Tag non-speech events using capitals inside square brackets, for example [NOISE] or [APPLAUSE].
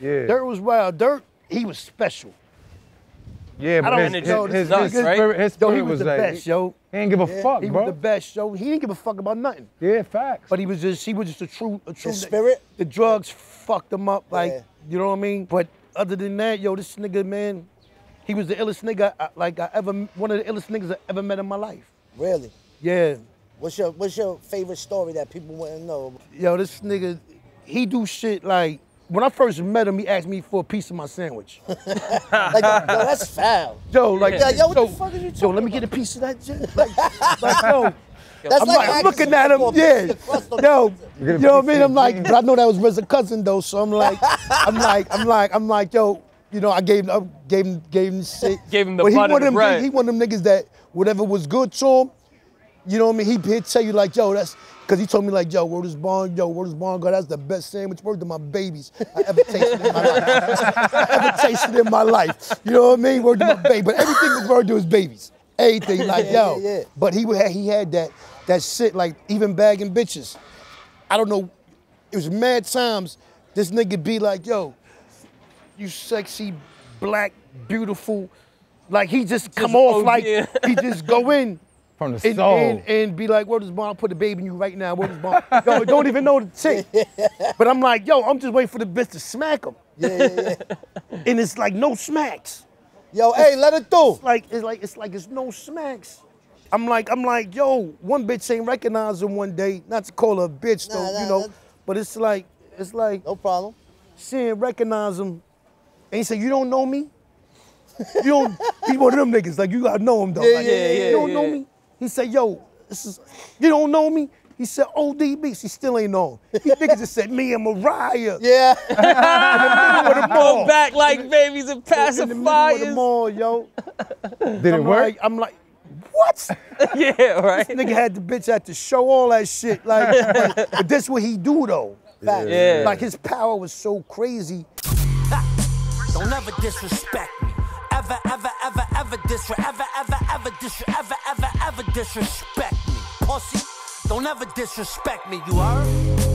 Yeah. Dirt was wild. Dirt, he was special. Yeah, I but don't his, know. his, This his, nuts, his right? spirit, his Yo, he was, the like, best, yo. He didn't give a fuck, He bro. was the best, yo. He didn't give a fuck about nothing. Yeah, facts. But he was just, he was just a true, a true. spirit? The drugs fucked him up, like, Yeah. you know what I mean? But other than that, yo, this nigga, man, he was the illest nigga, I, like, I ever, one of the illest niggas I ever met in my life. Really? Yeah. What's your What's your favorite story that people want to know? Yo, this nigga, he do shit like, when I first met him, he asked me for a piece of my sandwich. [LAUGHS] Like, yo, that's foul. Yo, like, Yeah, yo, what the fuck are you yo, let me get a piece of that [LAUGHS] shit. Like, like yo, That's I'm, like like, I'm looking at him, for yeah. piece of crust on Yo, you know what I mean? I'm like, but I know that was RZA's cousin though, so I'm like, I'm [LAUGHS] like, I'm like, I'm like, yo, you know, I gave him, I gave him, gave him shit. Gave him the but he butt one and of the them, bread. he one of them niggas that whatever was good to him, you know what I mean? He, he'd tell you like, yo, that's, cause he told me like, yo, word is bond, yo, word is bond, God, that's the best sandwich, word to my babies I ever tasted in my life. I ever tasted in my life. You know what I mean? Word to my baby. But everything was word to his babies. Everything, like, Yeah, yo. yeah, yeah. But he had, he had that, that shit, like, even bagging bitches. I don't know, it was mad times, this nigga be like, yo, you sexy, black, beautiful. Like he just come off oh, like he just go in From the and, soul. and, and be like, where does mom? Put the baby in you right now. Where does mom? [LAUGHS] yo, don't even know the chick. [LAUGHS] But I'm like, yo, I'm just waiting for the bitch to smack him. Yeah, yeah, yeah. [LAUGHS] And it's like no smacks. Yo, hey, let it through. Like it's like it's like it's no smacks. I'm like, I'm like, yo, one bitch ain't recognize him one day. Not to call her a bitch though, Nah, nah, you know. nah. But it's like, it's like No problem. she didn't recognize him. And he said, You don't know me? You don't he one of them niggas, like you gotta know him though. Yeah, like, yeah, yeah, you don't know me? He said, Yo, this is you don't know me? He said, ODB. She still ain't know him. These niggas just said me and Mariah. Yeah. [LAUGHS] In the middle of the mall. Go back like babies and In the middle of the pacifiers. mall, yo. Did it I'm work? like, I'm like, what? [LAUGHS] yeah, right. This nigga had the bitch at the show, all that shit. Like, [LAUGHS] but, but this what he do though. Facts. Yeah. Like his power was so crazy. Don't ever disrespect me. Ever, ever, ever, ever disrespect. Ever, ever, ever disrespect. Ever, ever, ever disrespect me. Pussy. Don't ever disrespect me. You heard?